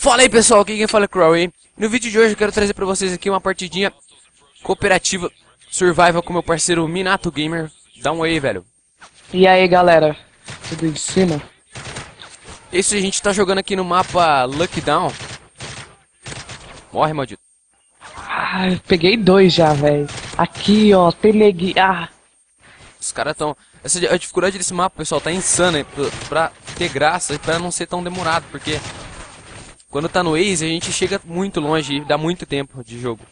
Fala aí pessoal, aqui quem fala é Crow, hein? No vídeo de hoje eu quero trazer pra vocês aqui uma partidinha cooperativa Survival com meu parceiro Minato Gamer. Dá um aí, velho. E aí galera, tudo em cima? Isso a gente tá jogando aqui no mapa Lucky Down. Morre, maldito. Ah, eu peguei dois já, velho. Aqui, ó, tem negui... Ah, Os caras tão... Essa, a dificuldade desse mapa, pessoal, tá insana pra ter graça e pra não ser tão demorado, porque... Quando tá no Ace, a gente chega muito longe e dá muito tempo de jogo.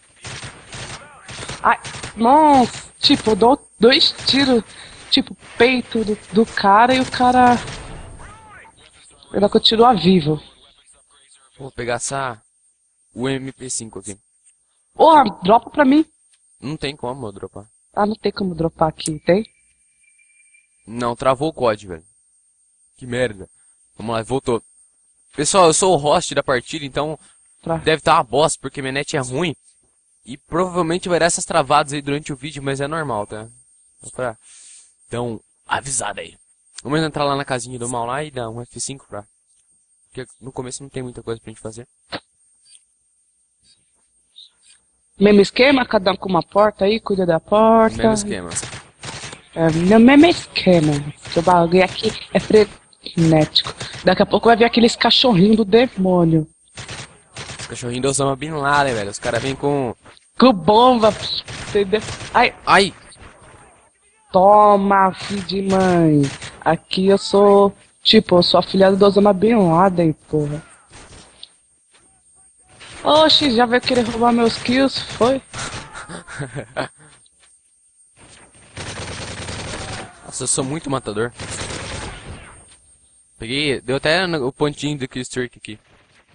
ai, nossa, tipo, eu dou dois tiros, tipo, peito do, do cara e o cara... Ainda continua vivo. Vou pegar essa... O MP5 aqui. Porra, dropa pra mim. Não tem como eu dropar. Ah, não tem como dropar aqui, tem? Não, travou o código, velho. Que merda. Vamos lá, voltou. Pessoal, eu sou o host da partida, então Pra... deve estar uma bosta, porque minha net é ruim. E provavelmente vai dar essas travadas aí durante o vídeo, mas é normal, tá? Pra... Então, avisada aí. Vamos entrar lá na casinha do mal lá e dar um F5 pra... Porque no começo não tem muita coisa pra gente fazer. Mesmo esquema, cada um com uma porta aí, cuida da porta. Mesmo esquema. É, meu mesmo esquema. Seu bagulho aqui é frenético. Daqui a pouco vai vir aqueles cachorrinhos do demônio. Os cachorrinhos do Osama Bin Laden, velho. Os caras vêm com... Com bomba. Entendeu? Ai, Ai! toma, filho de mãe. Aqui eu sou. Tipo, eu sou afilhado do Osama Bin Laden, porra. Oxi, já veio querer roubar meus kills? Foi? Nossa, eu sou muito matador. Peguei... Deu até o pontinho do kill streak aqui.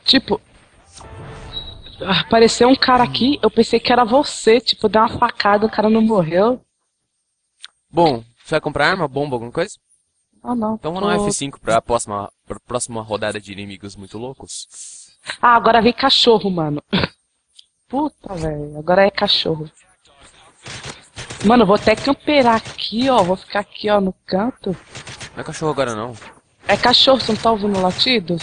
Tipo. Apareceu um cara aqui, eu pensei que era você. Tipo, deu uma facada, o cara não morreu. Bom, você vai comprar arma, bomba, alguma coisa? Ah, não. Então tô- vamos no F5 pra próxima, pra próxima rodada de inimigos muito loucos. Ah, agora vem cachorro, mano. Puta, velho. Agora é cachorro. Mano, vou até camperar aqui, ó. Vou ficar aqui, ó, no canto. Não é cachorro agora não. É cachorro, você não tá ouvindo latido?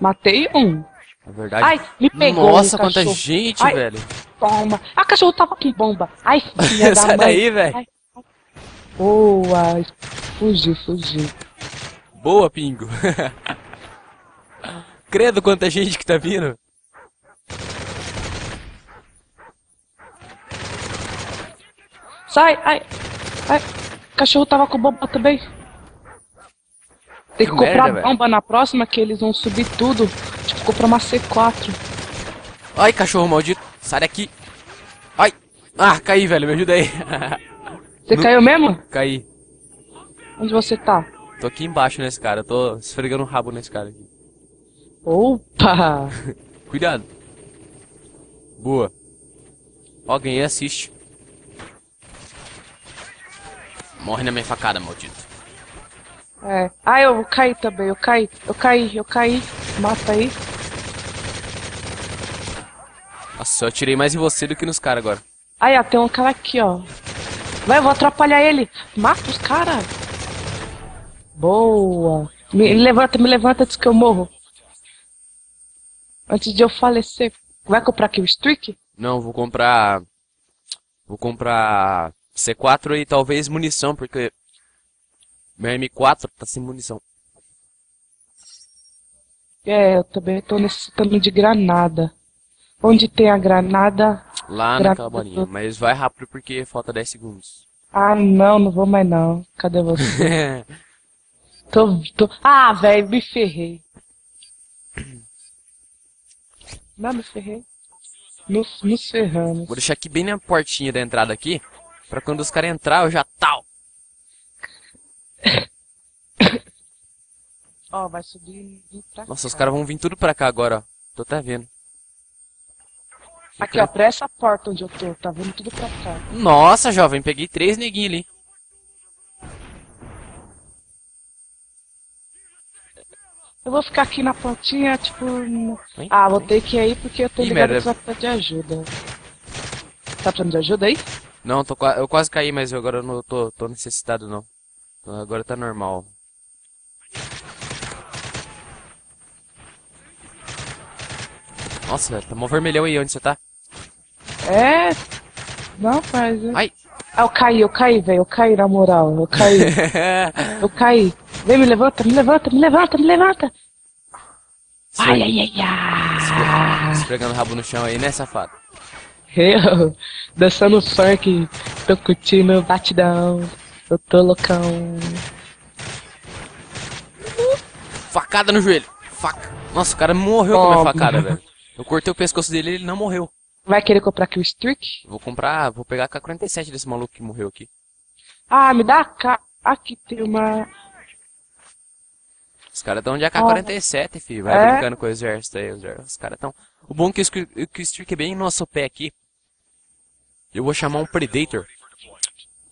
Matei um. É verdade. Ai, me pegou. Nossa, quanta cachorro. gente, Ai. velho. Toma. Ah, cachorro tava com bomba. Ai, filha da Sai mãe. daí, velho. Boa. Fugi, fugi. Boa, Pingo. Credo quanta gente que tá vindo. Sai, ai. Ai. Cachorro tava com bomba também. Tem que, Que comprar merda, bomba na próxima que eles vão subir tudo. Tipo, comprar uma C4. Ai, cachorro maldito. Sai daqui. Ai. Ah, caí, velho. Me ajuda aí. Você caiu mesmo? caí. Onde você tá? Tô aqui embaixo nesse cara. Tô esfregando o rabo nesse cara aqui. Opa! Cuidado. Boa. Ó, ganhei assiste. Morre na minha facada, maldito. É. Ah, eu caí também, eu caí, eu caí, eu caí. Mata aí. Nossa, eu atirei mais em você do que nos caras agora. Aí, ó, tem um cara aqui, ó. Vai, eu vou atrapalhar ele. Mata os caras. Boa. Me levanta, me levanta antes que eu morro. Antes de eu falecer. Vai comprar aqui o streak? Não, vou comprar. Vou comprar C4 e talvez munição, porque. Meu M4 tá sem munição. É, eu também tô necessitando de granada. Onde tem a granada? Lá Gra- naquela bolinha. Mas vai rápido porque falta 10 segundos. Ah, não, não vou mais não. Cadê você? tô, tô... Ah, velho, me ferrei. Não, me ferrei. Nos, nos ferramos. vou deixar aqui bem na portinha da entrada aqui. Pra quando os caras entrar, eu já tal. Ó, vai subir pra Nossa, os cá. caras vão vir tudo pra cá agora, ó. Tô até vendo. Aqui, ó, pra essa porta onde eu tô. Tá vendo tudo pra cá. Nossa, jovem, peguei três neguinhos ali. Eu vou ficar aqui na pontinha, tipo... Ah, vou ter que ir aí porque eu tô Ih, ligado merda. que você vai precisar de ajuda. Tá precisando de ajuda aí? Não, tô, eu quase caí, mas agora eu não tô, tô necessitado não. Agora tá normal. Nossa, velho, tá mó vermelhão aí onde você tá. É. Não, faz. é. Ai! Ah, eu caí, eu caí, velho. Eu caí, na moral. Eu caí. eu caí. Vem, me levanta, me levanta, me levanta, me levanta. Ai, ai, ai, ai. Esfregando o rabo no chão aí, né, safado? Eu, dançando funk, tô curtindo o batidão. Eu tô loucão. Facada no joelho. Faca. Nossa, o cara morreu com a minha facada, velho. Eu cortei o pescoço dele e ele não morreu. Vai querer comprar Kill Streak? Vou comprar, vou pegar a K-47 desse maluco que morreu aqui. Ah, me dá a ca... Aqui tem uma... Os caras tão de AK-47, filho. Vai É? brincando com o exército aí. Os, caras tão... O bom é que o o Streak é bem no nosso pé aqui. Eu vou chamar um Predator.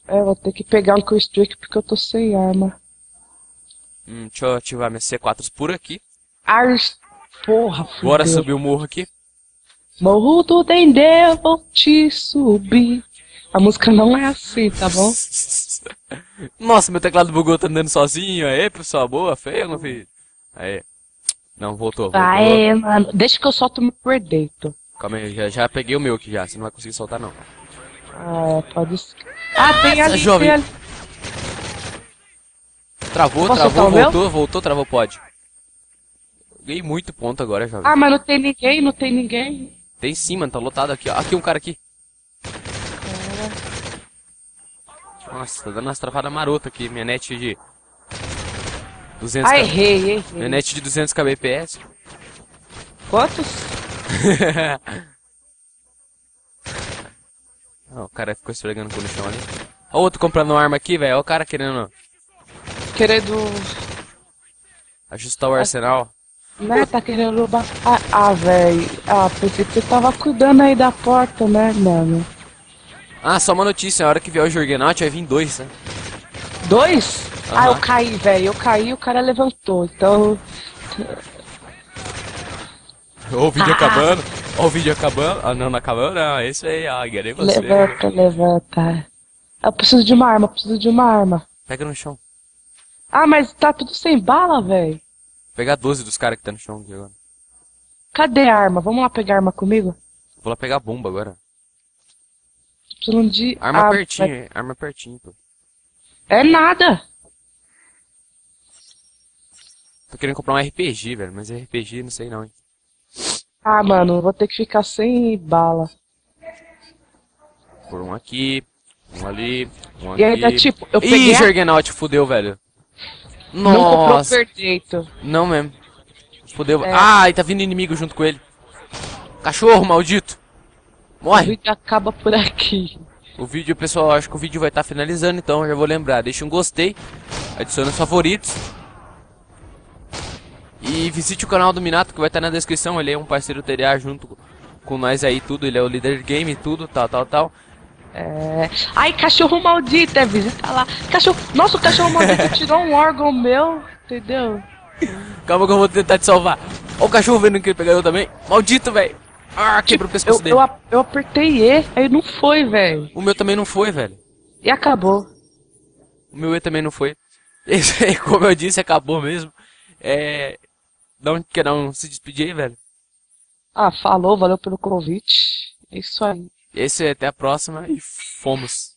É, vou ter que pegar um Kill Streak porque eu tô sem arma. Hum, deixa eu ativar minhas C4s por aqui. Ars... Porra, fudeu. Bora subir o morro aqui. Morro do Dendê, vou te subir. A música não é assim, tá bom? Nossa, meu teclado bugou, tá andando sozinho. Aê, pessoal, boa, feia, meu filho. Aê. Não, voltou, voltou. Aê, mano. Deixa que eu solto o meu Predator. Calma aí, já, já peguei o meu aqui já. Você não vai conseguir soltar, não. Ah, pode ser. Ah, tem ali, jovem. tem ali. Travou, Posso travou, meu? voltou, voltou, travou, pode. Ganhei muito ponto agora, jovem. Ah, mas não tem ninguém, não tem ninguém. Tem sim, mano, tá lotado aqui, ó. Aqui um cara aqui. Nossa, tá dando umas travadas marotas aqui. Minha net de 200 Ah, K- errei, errei. Minha net de 200 kbps. Quantos? Ó, o cara ficou esfregando com o chão ali. Ó, outro comprando arma aqui, velho. Ó, o cara querendo Querendo. ajustar o arsenal. Né, tá querendo roubar. Ah, ah velho. Ah, pensei que você tava cuidando aí da porta, né, mano? Ah, só uma notícia. A hora que vier o Jurgenot vai vir dois, né? Dois? Ah, Aham. eu caí, velho. Eu caí e o cara levantou. Então. Ó o vídeo acabando. Ó o vídeo acabando. Ah, não, não acabou não. É isso aí, ó. Ganhei você. Levanta, levanta. Eu preciso de uma arma, eu preciso de uma arma. Pega no chão. Ah, mas tá tudo sem bala, velho. Pegar 12 dos caras que tá no chão aqui agora. Cadê a arma? Vamos lá pegar a arma comigo? Vou lá pegar a bomba agora. Tô precisando de. Arma ah, pertinho, arma pertinho, pô. É nada. Tô querendo comprar um RPG, velho, mas RPG não sei não, hein. Ah, mano, vou ter que ficar sem bala. Por um aqui, um ali, um aqui. E ainda, tipo, eu Ih, peguei. a- Jurgenot, fudeu, velho. Não comprou Nossa, perfeito. não mesmo. Fudeu. É. Ah, e tá vindo inimigo junto com ele. Cachorro, maldito. O Morre. vídeo acaba por aqui. O vídeo, pessoal, acho que o vídeo vai estar finalizando, então eu já vou lembrar. Deixa um gostei, adicione os favoritos. E visite o canal do Minato, que vai estar na descrição. Ele é um parceiro TDA junto com nós aí, tudo. Ele é o líder de game e tudo, tal, tal, tal. É... Ai, cachorro maldito, é visita lá. Cachorro. Nossa, o cachorro maldito tirou um órgão meu, entendeu? Calma que eu vou tentar te salvar. Ó o cachorro vendo que ele pegou eu também. Maldito, velho. Ah, quebrou o pescoço Eu, dele. eu, eu apertei E, aí não foi, velho. O meu também não foi, velho. E acabou. O meu E também não foi. Esse como eu disse, acabou mesmo. É... Não quer não se despedir aí, velho. Ah, falou, valeu pelo convite. É isso aí. Esse é até a próxima e fomos.